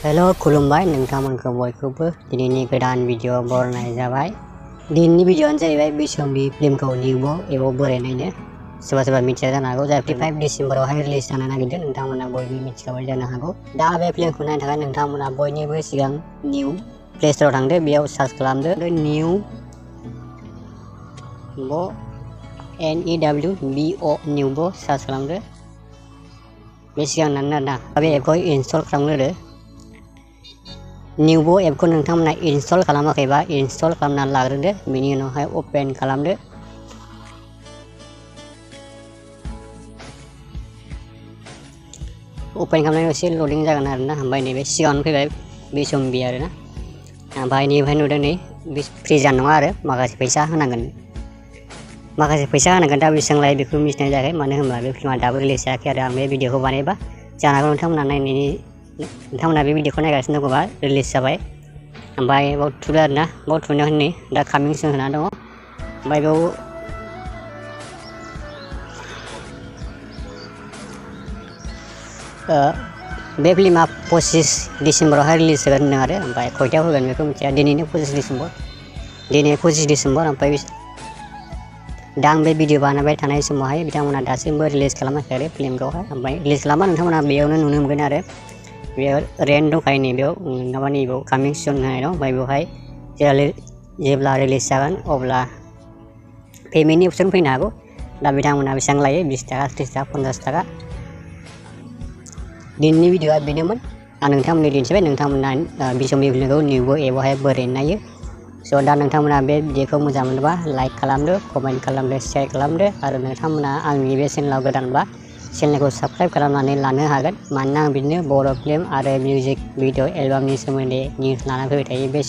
Hello' खुलुमबाय नोंथांमोनखौ बयखौबो दिनैनि गोदान भिडिअ बरनाय जाबाय दिनैनि भिडिअआनो जाहैबाय बिसम्बि फिल्मखौ निउब एबो बोरै नायनो सोरबा सोरबा मिथिया जानो हागौ जाय फाइभ डिसेम्बरावहाय रिलिज जानो नागिरदों नोंथांमोना बयबो मिथिखाबाय जानो हागौ दा बे फिल्मखौ नायनो थाखाय नोंथांमोना बयनिबो सिगां निउ प्ले स्ट'राव थांदो बेयाव सार्च खालामदो निउ ब एन इ डाब्लिउ बि अ निउब सार्च खालामदो बे सिगांनानो आरोना बे एपखौ इनस्टल खालामग्रोदो निउबो एपखौ नोंथांमोना इनस्टल खालामाखैबा इनस्टल खालामना लाग्रोदो बेनि उनावहाय अपेन खालामदो अपेन खालामनायाव एसे लडिं जागोन आरोना ओमफ्राय नैबे सिगाङावनो फैबाय बिसम्बि आरोना ओमफ्राय नैबेहाय नुदों नै फ्रि जान नङा आरो माखासे फैसा होनांगोन माखासे फैसा होनांगोन दा बेसेबां लायो बेखौ मिथिनाय जायाखै मानो होनब्ला बे फिल्मा दाबो रिलिज जायाखै आरो आं बे भिडिअखौ बानायबा जानो हागौ नोंथांमोना नायनायनि नोंथांमोना बे भिडिअखौ नायगासिनो दङबा रिलिज जाबाय। ओमफ्राय बाव थुदो आरोना, बाव थुनायाव नै दा कामिं सुन होना दङ। ओमफ्राय बेयाव बे फिल्मा पसिस डिसेम्बरावहाय रिलिज जागोन होनदों आरो। ओमफ्राय खयथायाव होगोन बेखौ मिथिया। दिनैनो पसिस डिसेम्बर। दिनै पसिस डिसेम्बर ओमफ्राय दा आं बे भिडिअ बानायबाय थानाय समावहाय बिथांमोना दासिमबो रिलिज खालामाखै आरो फिल्मखौहाय। ओमफ्राय रिलिज खालामबा नोंथांमोना बेयावनो नुनो मोनगोन आरो। बेयाव रेन्ट दंखायो नैबेयाव नङाबा नैबेयाव कामिं सुन होनाय दं ओमफ्राय बेवहाय जेब्ला रिलिज जागोन अब्ला पेमेन्टनि अपसन फैनो हागौ दा बिथांमोना बेसेबां लायो बिस थाखा त्रिस थाखा पन्सास थाखा दिनैनि भिडिअआ बेनोमोन आं नोंथांमोननो दिन्थिबाय नोंथांमोना बिसम्बि फिल्मखौ निउबो एपआवहाय बोरै नायो स' दा नोंथांमोना बे भिडिअखौ मोजां मोनोबा लाइक खालामदो कमेन्ट खालामदो शेयार खालामदो आरो नोंथांमोना आंनि बे चेनेलाव गोदानबा चेनेलखौ साबस्क्राइब खालामनानै लानो हागोन। मानोना आं बिदिनो फ़िल्म आरो मिउजिक भिडिअ एलबामनि सोमोन्दै निउस लाना फैबाय थायो बे